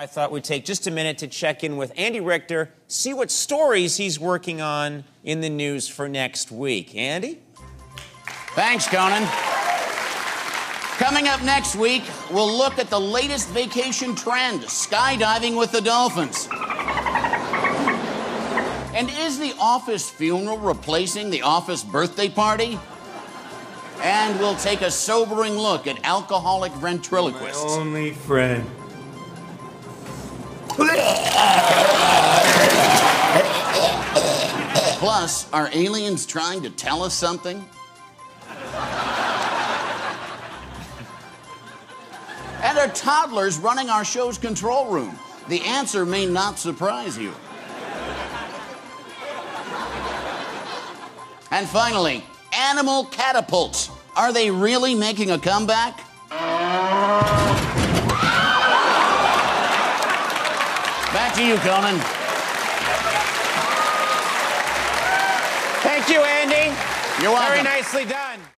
I thought we'd take just a minute to check in with Andy Richter, see what stories he's working on in the news for next week. Andy? Thanks, Conan. Coming up next week, we'll look at the latest vacation trend skydiving with the dolphins. And is the office funeral replacing the office birthday party? And we'll take a sobering look at alcoholic ventriloquists. My only friend. Plus, are aliens trying to tell us something? and are toddlers running our show's control room? The answer may not surprise you. And finally, animal catapults. Are they really making a comeback? Back to you, Conan. Thank you, Andy. You're welcome. Very nicely done.